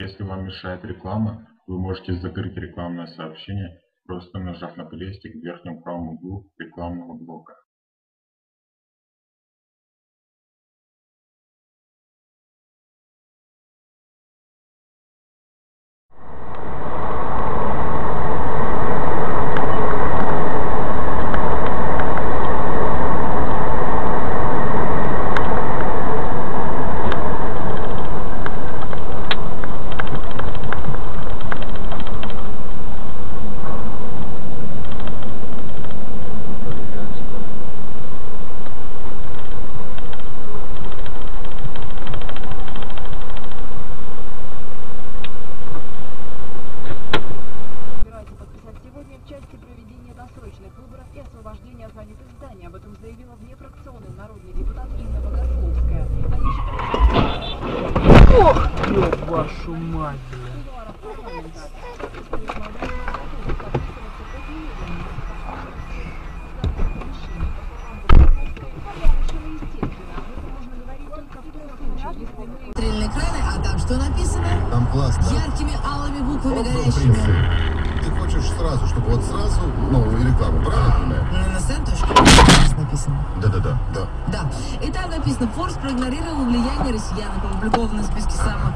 Если вам мешает реклама, вы можете закрыть рекламное сообщение, просто нажав на крестик в верхнем правом углу рекламного блока. Досрочных выборов и освобождения занятых зданий. Об этом заявила внефракционный народный депутат Инна Богословская. Они считают, Ёб вашу мать, блядь. кулуаров парламента. Соответствует молодым подписываться под немедленным Порядочно, естественно. Об этом можно говорить только в том случае, если мы Стрельные краны, а там что написано? Там классно. Яркими алыми буквами горящими. Хочешь сразу, чтобы вот сразу новую рекламу, правильно понимаю? На nsn.ru написано. Да-да-да, да. Да. И там написано, Форс проигнорировал влияние россиян, опубликовано в списке самых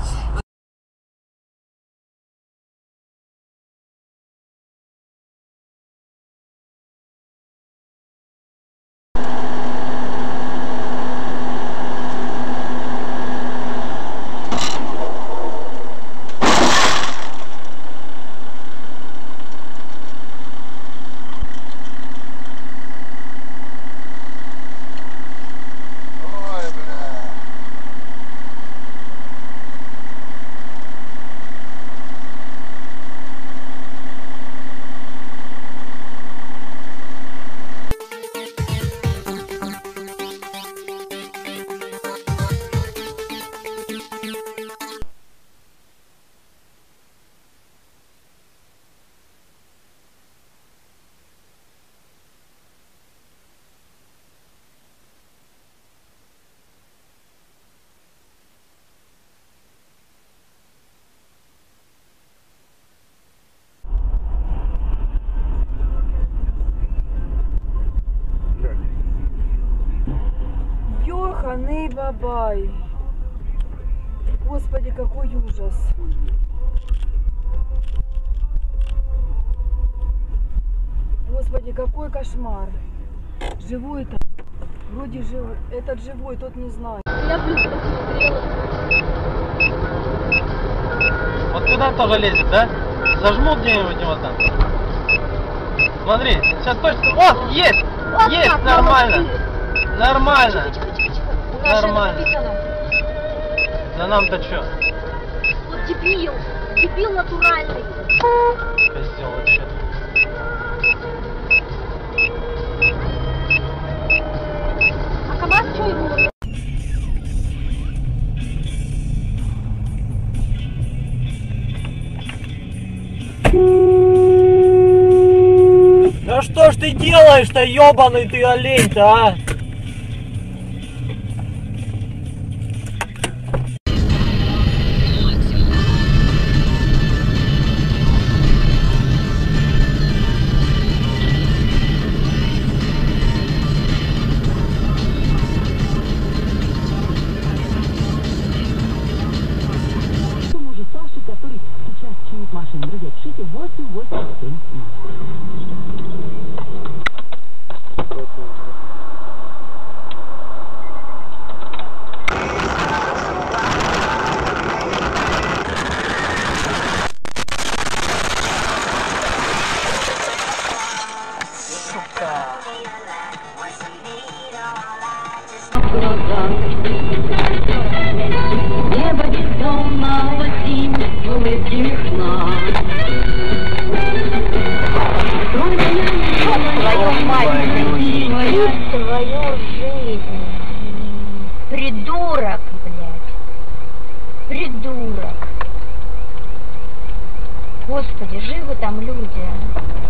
бабай. Господи, какой ужас. Господи, какой кошмар. Живой там. Вроде живой. Этот живой, тот не знаю. Вот туда тоже лезет, да? Зажмут где-нибудь его там. Смотри, сейчас точно. О, есть! есть, нормально. Нормально. Нормально. Да нам-то что? Вот дебил, дебил натуральный. Козел вообще. А КамАЗ что ему? Да что ж ты делаешь-то, ебаный ты олень-то, а? Твою мать, твою жизнь. Придурок, блядь. Придурок. Господи, живы там люди.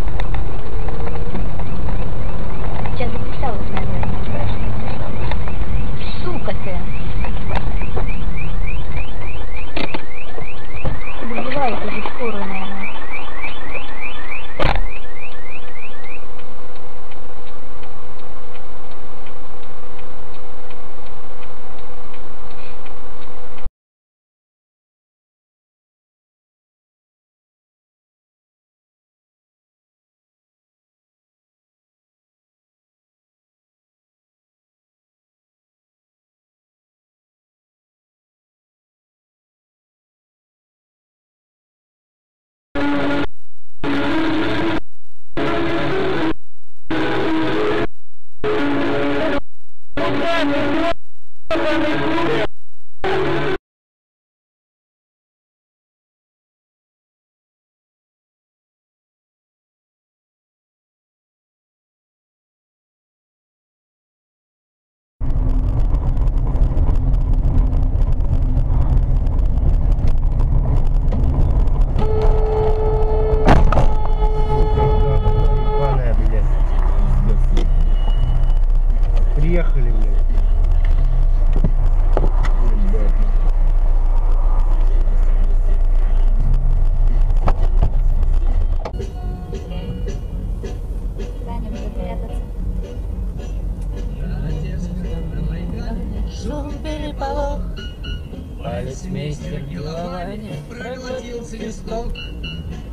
Полицмейстер Миловани проглотил свисток,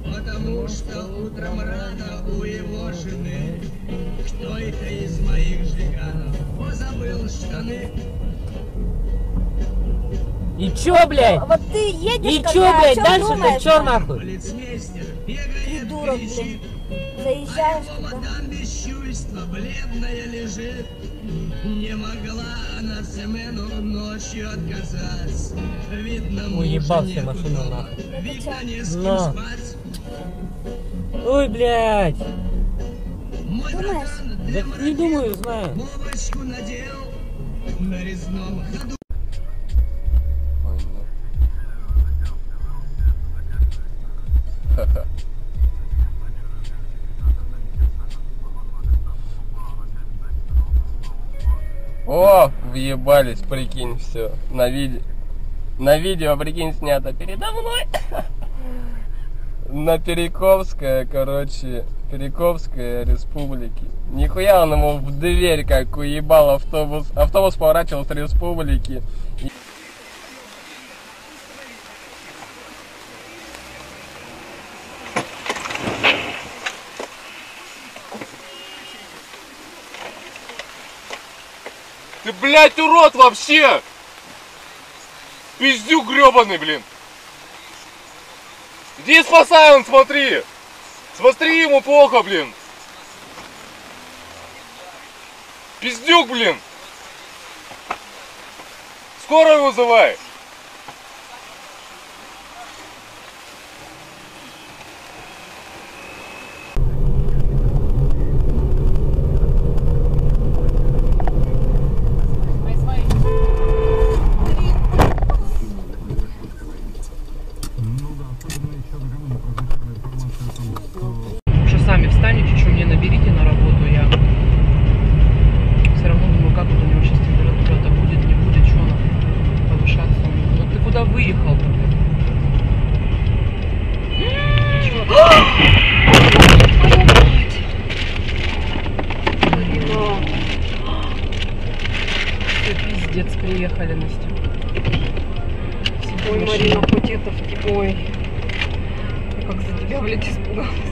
Потому что утром рано у его жены Кто-то из моих жиганов позабыл штаны И чё, блядь? Вот ты едешь, И чё, блядь, дальше-то думаешь? чё нахуй? Придурок, блин. Заезжаешь туда. водам без чувства бледная лежит Не могла она Семену ночью отказать Видно, Уебался машину нахуй. Видно, не с кем спать Ой, блядь. Мой Думаешь? Да не думаю, знаю. Бомбочку надел на резном ходу О, въебались, прикинь, все. На видео. На видео, прикинь, снято передо мной. На Перековская, короче, Перековская республики. Нихуя он ему в дверь как уебал автобус. Автобус поворачивал с республики. Ты, блядь, урод вообще! Пиздюк гребаный, блин! Иди спасай он, смотри! Смотри, ему плохо, блин! Пиздюк, блин! Скорую вызывай! Уже сами встанете, что мне наберите на работу, я все равно думаю, как вот у него сейчас температура-то будет, не будет, что она повышаться. у него. Ну ты куда выехал-то? Все, пиздец, приехали, Настя. Ой, Марина, в Ой. Я как за тебя, блядь, испугалась.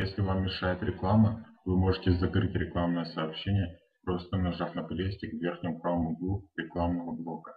Если вам мешает реклама, вы можете закрыть рекламное сообщение, просто нажав на крестик в верхнем правом углу рекламного блока.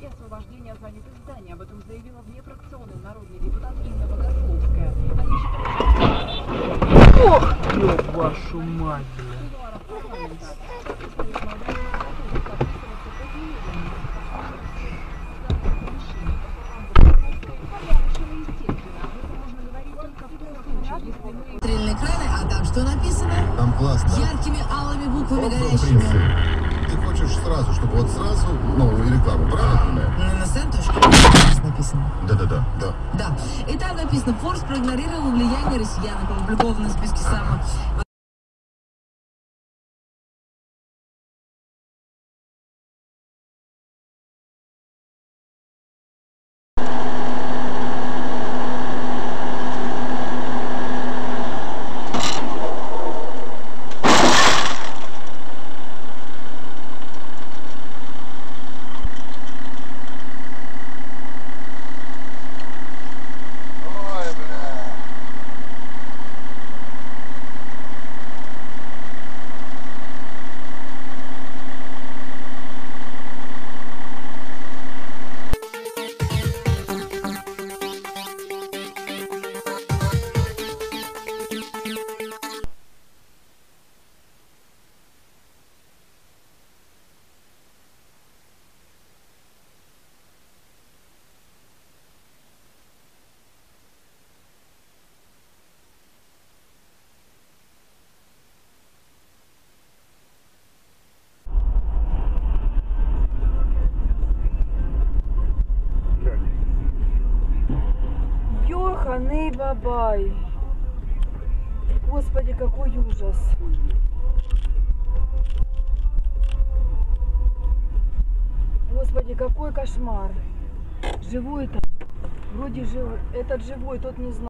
и освобождения занятых зданий. Об этом заявила внефракционный народный депутат Инна Богословская. Они считают. Ох, ёб вашу мать! Экраны, а там что написано? Там классно. Яркими алыми буквами горящими хочешь сразу, чтобы вот сразу, ну, рекламу, правильно понимаю? На НСН.ру написано. Да-да-да, да. Да. И там написано, Форс проигнорировал влияние россиян, опубликовано в списке самых бабай. Господи, какой ужас. Господи, какой кошмар. Живой там. Вроде живой. Этот живой, тот не знаю.